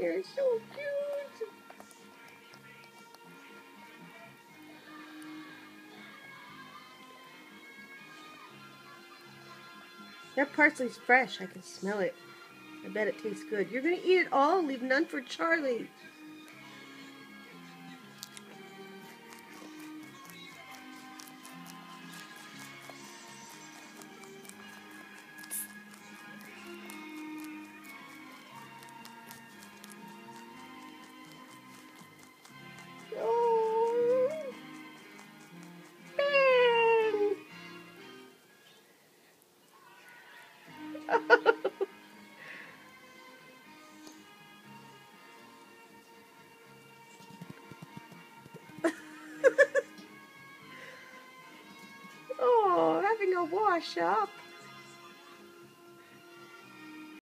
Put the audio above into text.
They're so cute. That parsley's fresh. I can smell it. I bet it tastes good. You're going to eat it all? Leave none for Charlie. oh, having a wash up.